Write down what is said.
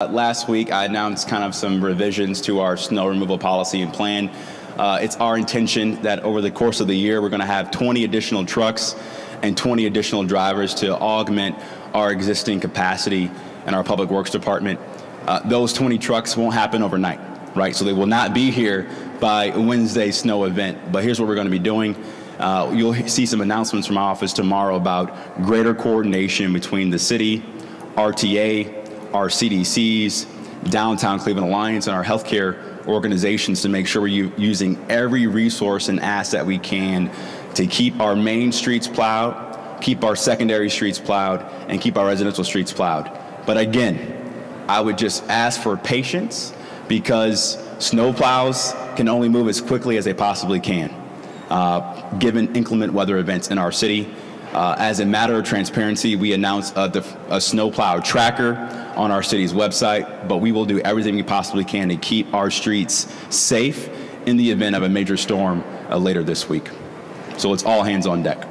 Last week, I announced kind of some revisions to our snow removal policy and plan. Uh, it's our intention that over the course of the year, we're going to have 20 additional trucks and 20 additional drivers to augment our existing capacity in our public works department. Uh, those 20 trucks won't happen overnight, right? So they will not be here by Wednesday's snow event. But here's what we're going to be doing. Uh, you'll see some announcements from my office tomorrow about greater coordination between the city, RTA, our CDCs, Downtown Cleveland Alliance, and our healthcare organizations to make sure we're using every resource and asset we can to keep our main streets plowed, keep our secondary streets plowed, and keep our residential streets plowed. But again, I would just ask for patience because snow plows can only move as quickly as they possibly can, uh, given inclement weather events in our city. Uh, as a matter of transparency, we announced a, a snowplow tracker on our city's website, but we will do everything we possibly can to keep our streets safe in the event of a major storm uh, later this week. So it's all hands on deck.